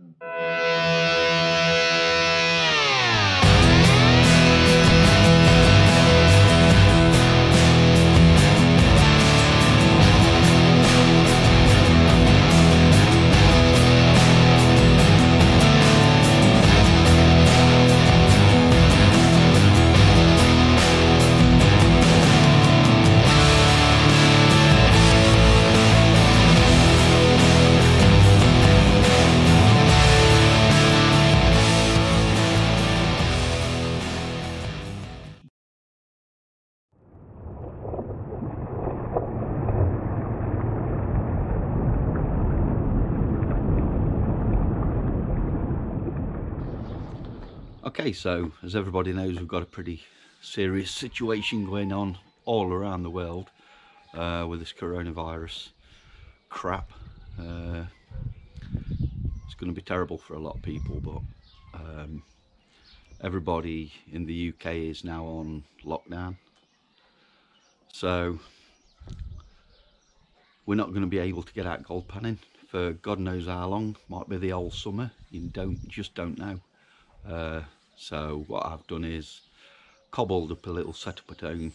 Hum. Okay, so as everybody knows, we've got a pretty serious situation going on all around the world uh, with this coronavirus crap. Uh, it's going to be terrible for a lot of people, but um, everybody in the UK is now on lockdown. So we're not going to be able to get out gold panning for God knows how long. Might be the whole summer. You don't just don't know. Uh, so what I've done is cobbled up a little setup at home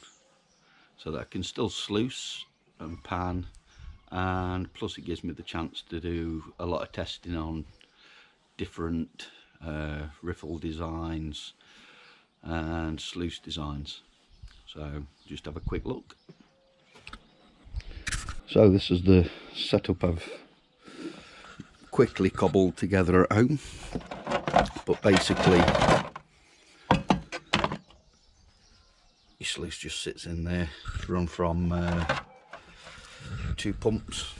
so that I can still sluice and pan and plus it gives me the chance to do a lot of testing on different uh, riffle designs and sluice designs. So just have a quick look. So this is the setup I've quickly cobbled together at home. But basically your just sits in there run from uh, two pumps.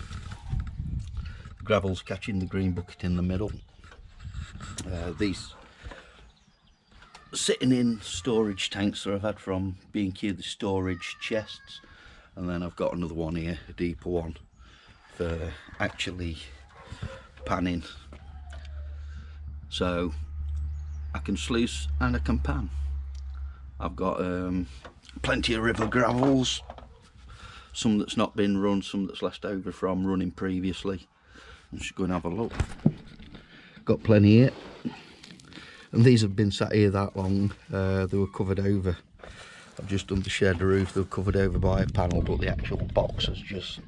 Gravel's catching the green bucket in the middle. Uh, these sitting in storage tanks that I've had from B&Q the storage chests. And then I've got another one here a deeper one for actually panning. So I can sluice and I can pan I've got um, plenty of river gravels. Some that's not been run some that's left over from running previously. I'm just going to have a look. Got plenty here. And these have been sat here that long uh, they were covered over. I've just done the shed roof they were covered over by a panel but the actual box has just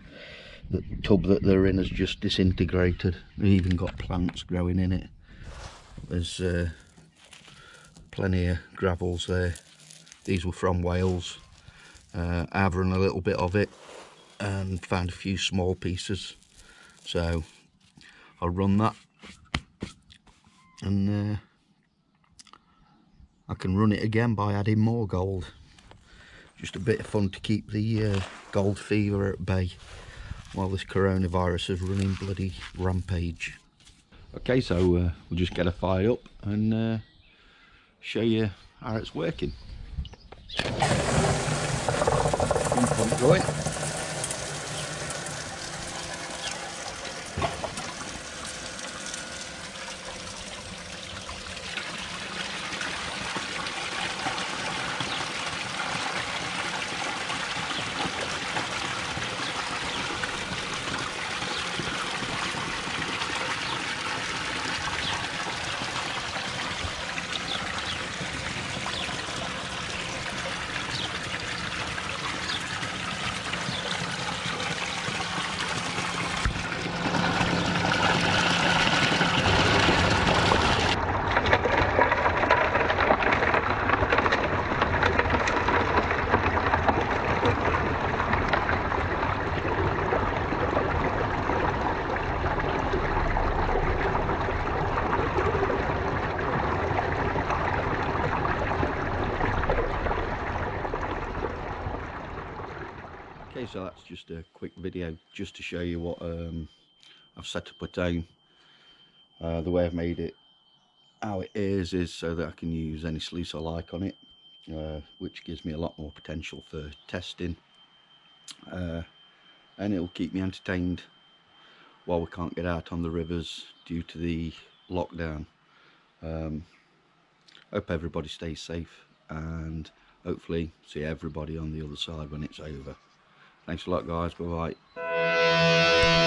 the tub that they're in has just disintegrated. They've even got plants growing in it. There's uh, plenty of gravels there these were from Wales. Uh, I've run a little bit of it and found a few small pieces. So I'll run that. And uh, I can run it again by adding more gold. Just a bit of fun to keep the uh, gold fever at bay while this coronavirus is running bloody rampage. Okay so uh, we'll just get a fire up and uh, show you how it's working pump going. So that's just a quick video just to show you what um, I've set up at home uh, the way I've made it how it is is so that I can use any sluice I like on it uh, which gives me a lot more potential for testing. Uh, and it'll keep me entertained while we can't get out on the rivers due to the lockdown. Um, hope everybody stays safe and hopefully see everybody on the other side when it's over Thanks a lot guys, bye bye.